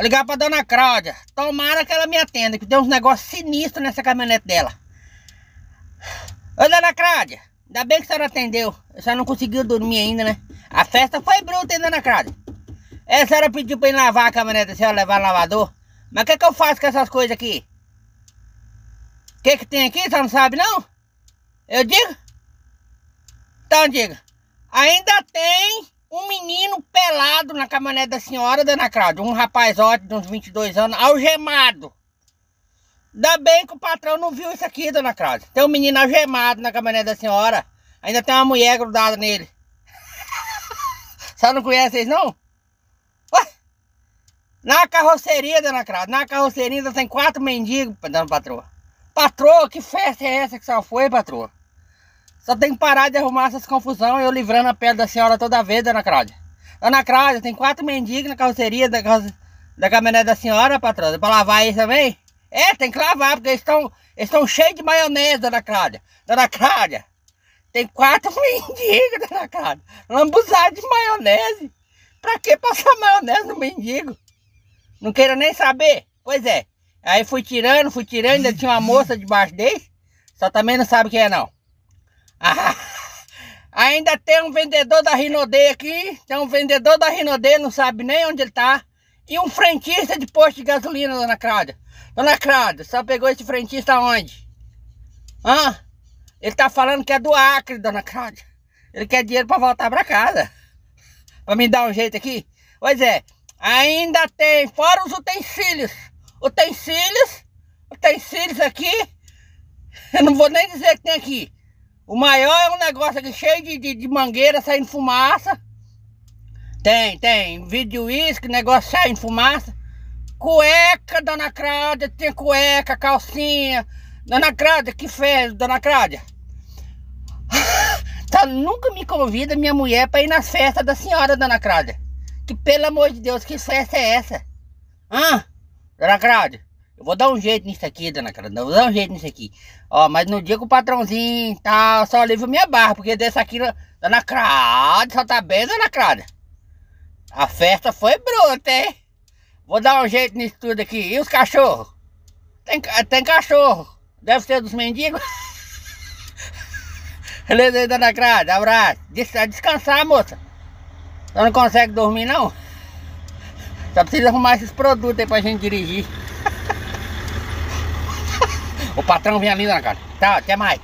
Ligar pra dona Cláudia. Tomara que ela me atenda, que tem uns negócios sinistros nessa caminhonete dela. Ô, dona Cláudia, ainda bem que a senhora atendeu. A senhora não conseguiu dormir ainda, né? A festa foi bruta, hein, dona Cláudia? É, a senhora pediu pra ir lavar a caminhonete, a senhora levar no lavador. Mas o que, que eu faço com essas coisas aqui? O que que tem aqui, você não sabe, não? Eu digo? Então diga. Ainda tem um menino na caminhonete da senhora, dona Cláudia. Um rapaz ótimo, de uns 22 anos, algemado. Ainda bem que o patrão não viu isso aqui, dona Cláudia. Tem um menino algemado na caminhonete da senhora. Ainda tem uma mulher grudada nele. Só não conhece eles, não? Ué? Na carroceria, dona Cláudia, na carroceria ainda tem quatro mendigos, dona patroa. Patroa, que festa é essa que só foi, patroa? Só tem que parar de arrumar essas confusões, eu livrando a pele da senhora toda vez, dona Cláudia. Dona Cláudia, tem quatro mendigos na carroceria da, da caminhonete da senhora, patroa. Pra lavar aí também? É, tem que lavar, porque eles estão estão cheios de maionese, dona Cláudia. Dona Cláudia, tem quatro mendigos, dona Cláudia. Lambuzado de maionese. Pra que passar maionese no mendigo? Não queira nem saber? Pois é. Aí fui tirando, fui tirando, ainda tinha uma moça debaixo dele. Só também não sabe quem é não. Ah, ainda tem um vendedor da Rinodê aqui. Tem um vendedor da Rinodê, não sabe nem onde ele tá. E um frentista de posto de gasolina, dona Cláudia. Dona Cláudia, só pegou esse frentista onde? Hã? Ele tá falando que é do Acre, dona Cláudia. Ele quer dinheiro pra voltar pra casa. Pra me dar um jeito aqui. Pois é, ainda tem, fora os utensílios. Utensílios, utensílios aqui. Eu não vou nem dizer que tem aqui. O maior é um negócio aqui cheio de, de, de mangueira saindo fumaça. Tem, tem. Vídeo uísque, negócio saindo fumaça. Cueca, dona Cláudia, tem cueca, calcinha. Dona Cláudia, que fez, dona Cláudia? tá, nunca me convida minha mulher para ir nas festas da senhora, dona Cláudia. Que pelo amor de Deus, que festa é essa? Hã? Dona Cláudia? Eu vou dar um jeito nisso aqui, dona Cláudia. Eu vou dar um jeito nisso aqui. Ó, mas no dia que o patrãozinho tá, só livro minha barra, porque dessa aqui, dona Cláudia, só tá bem, dona Cláudia. A festa foi bruta, hein? Vou dar um jeito nisso tudo aqui. E os cachorros? Tem, tem cachorro. Deve ser dos mendigos. Beleza aí, dona Cláudia. Abraço. Des descansar, moça. Você não consegue dormir, não? Só precisa arrumar esses produtos aí pra gente dirigir. O patrão vem ali na casa. Tá, até mais.